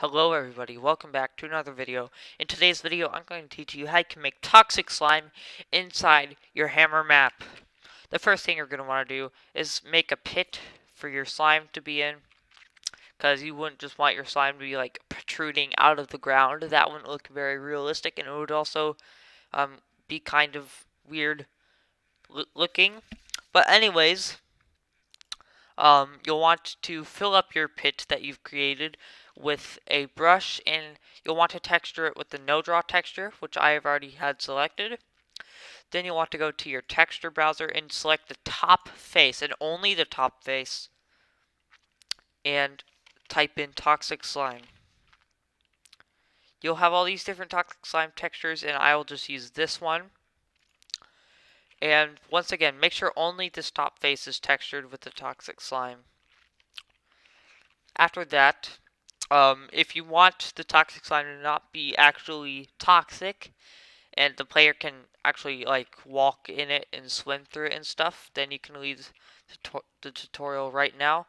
Hello everybody, welcome back to another video. In today's video, I'm going to teach you how you can make toxic slime inside your hammer map. The first thing you're going to want to do is make a pit for your slime to be in. Because you wouldn't just want your slime to be like protruding out of the ground. That wouldn't look very realistic and it would also um, be kind of weird looking. But anyways, um, you'll want to fill up your pit that you've created with a brush and you'll want to texture it with the no draw texture which I have already had selected. Then you'll want to go to your texture browser and select the top face and only the top face and type in toxic slime. You'll have all these different toxic slime textures and I will just use this one. And once again make sure only this top face is textured with the toxic slime. After that um, if you want the toxic slime to not be actually toxic, and the player can actually like walk in it and swim through it and stuff, then you can leave the, the tutorial right now.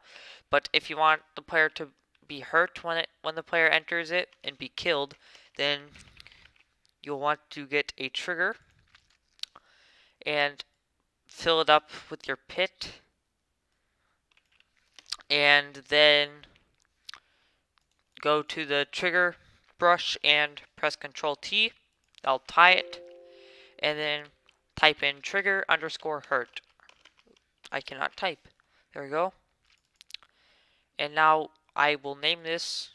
But if you want the player to be hurt when it when the player enters it and be killed, then you'll want to get a trigger and fill it up with your pit and then go to the trigger brush and press Control T. I'll tie it and then type in trigger underscore hurt. I cannot type. There we go. And now I will name this,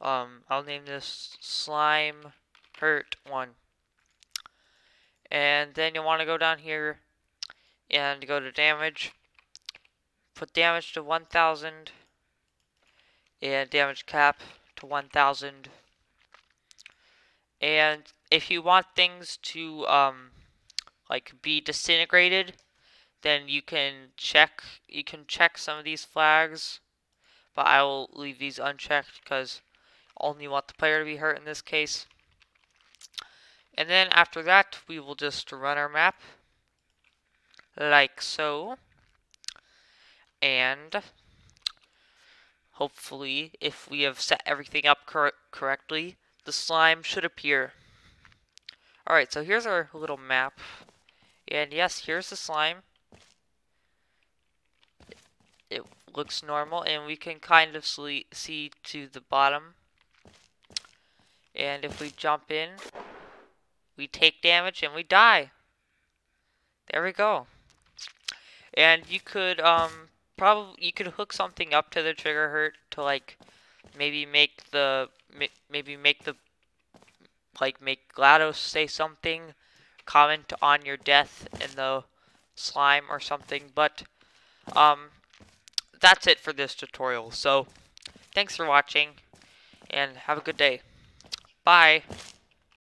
um, I'll name this slime hurt one. And then you want to go down here and go to damage. Put damage to 1000 and damage cap to 1000 and if you want things to um like be disintegrated then you can check you can check some of these flags but I will leave these unchecked because only want the player to be hurt in this case. And then after that we will just run our map like so. And Hopefully, if we have set everything up cor correctly, the slime should appear. Alright, so here's our little map. And yes, here's the slime. It looks normal, and we can kind of see to the bottom. And if we jump in, we take damage and we die. There we go. And you could um, probably you could hook something up to the trigger hurt to like maybe make the maybe make the like make GLaDOS say something, comment on your death in the slime or something. But um, that's it for this tutorial. So thanks for watching and have a good day. Bye.